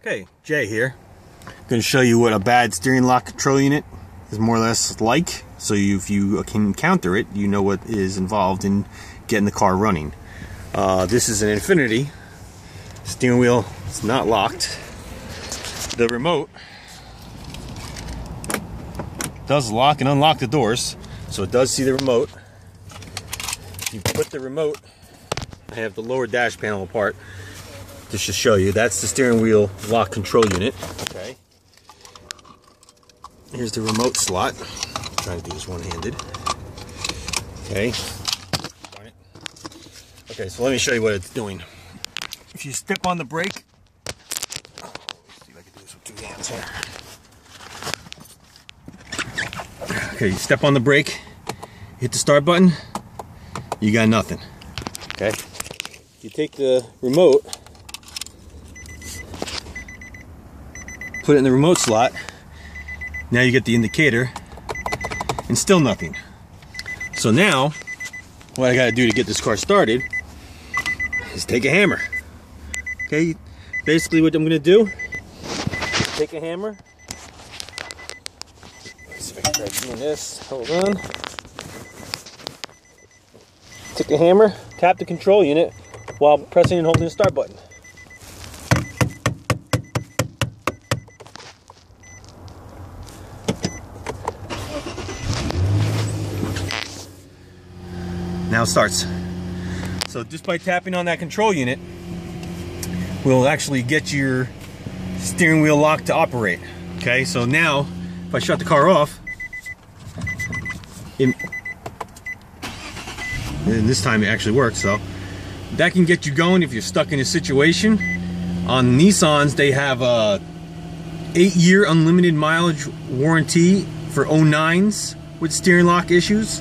Okay, Jay here. Going to show you what a bad steering lock control unit is more or less like. So you, if you can counter it, you know what is involved in getting the car running. Uh, this is an Infiniti. Steering wheel is not locked. The remote does lock and unlock the doors, so it does see the remote. If you put the remote, I have the lower dash panel apart, just to show you. That's the steering wheel lock control unit. Okay. Here's the remote slot. I'm trying to do this one-handed. Okay. Okay, so let me show you what it's doing. If you step on the brake, see if I can do this with two hands here. Okay, you step on the brake, hit the start button, you got nothing. Okay. You take the remote, put it in the remote slot. Now you get the indicator, and still nothing. So now, what I gotta do to get this car started is take a hammer. Okay, basically what I'm gonna do, take a hammer. Let's see if I can try doing this. Hold on. Take a hammer, tap the control unit while pressing and holding the start button. Now it starts. So just by tapping on that control unit, we'll actually get your steering wheel lock to operate. Okay, so now if I shut the car off, it, and this time it actually works, so that can get you going if you're stuck in a situation. On Nissans, they have a eight year unlimited mileage warranty for 09s with steering lock issues.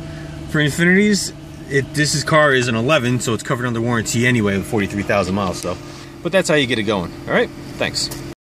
For Infinitis, it this is car is an 11, so it's covered under warranty anyway with 43,000 miles. So, but that's how you get it going. All right, thanks.